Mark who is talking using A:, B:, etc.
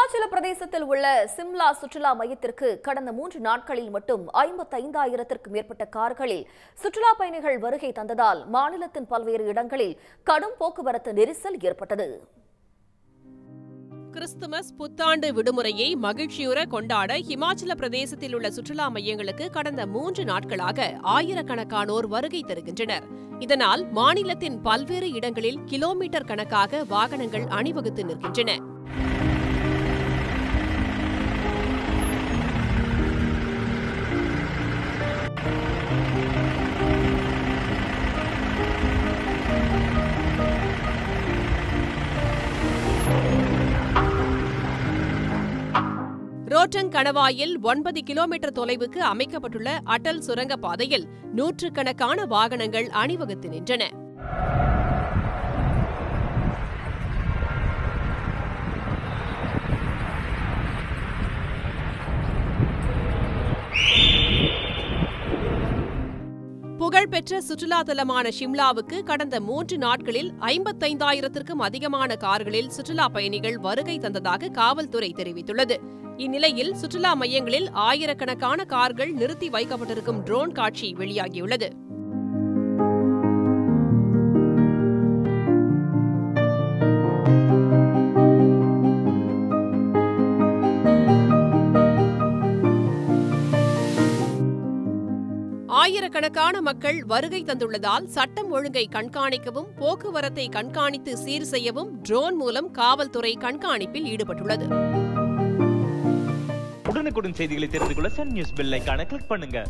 A: இமாச்சல பிரதேசத்தில் உள்ள சிம்லா சுற்றுலா மையத்திற்கு கடந்த மூன்று நாட்களில் மட்டும் ஐம்பத்தைந்தாயிரத்திற்கும் மேற்பட்ட கார்களில் சுற்றுலா பயணிகள் வருகை தந்ததால் மாநிலத்தின் பல்வேறு இடங்களில் கடும் போக்குவரத்து நெரிசல் ஏற்பட்டது.
B: கிறிஸ்துமஸ் புத்தாண்டு விடுமுறையை மகிழ்ச்சியுற கொண்டாட ஹிமாச்சல பிரதேசத்தில் உள்ள சுற்றுலா மையங்களுக்கு கடந்த மூன்று நாட்களாக ஆயிரக்கணக்கானோர் வருகை தருகின்றனர். இதனால் மாநிலத்தின் பல்வேறு இடங்களில் கிலோமீட்டர் கணக்காக வாகனங்கள் அணிவகுத்து நிற்கின்றன. ரோட்டங் கணவாயில் ஒன்பது கிலோமீட்டர் தொலைவுக்கு அமைக்கப்பட்டுள்ள அடல் சுரங்கப் பாதையில் நூற்றுக்கணக்கான வாகனங்கள் அணிவகுத்து நின்றன. புகழ்பெற்ற சுற்றுலா தலமான ஷிம்லாவுக்கு கடந்த மூன்று நாட்களில் ஐம்பத்தைந்தாயிரத்திற்கும் அதிகமான கார்களில் சுற்றுலா பயணிகள் வருகை தந்ததாக காவல்துறை தெரிவித்துள்ளது. இந்நிலையில் சுற்றுலா மையங்களில் ஆயிரக்கணக்கான கார்கள் நிறுத்தி வைக்கப்பட்டிருக்கும் ட்ரோன் காட்சி வெளியாகியுள்ளது. ஆயிரக்கணக்கான மக்கள் வருகை தந்துள்ளதால் சட்டம் ஒழுங்கை கண்காணிக்கவும் போக்குவரத்தை கண்காணித்து சீர் செய்யவும் ட்ரோன் மூலம் காவல்துறை கண்காணிப்பில் ஈடுபட்டுள்ளது.
C: உடனுக்குடன் செய்திகளை தெரிந்து கொள்ள சன் நியூஸ் பெல் ஐக்கான கிளிக் பண்ணுங்க.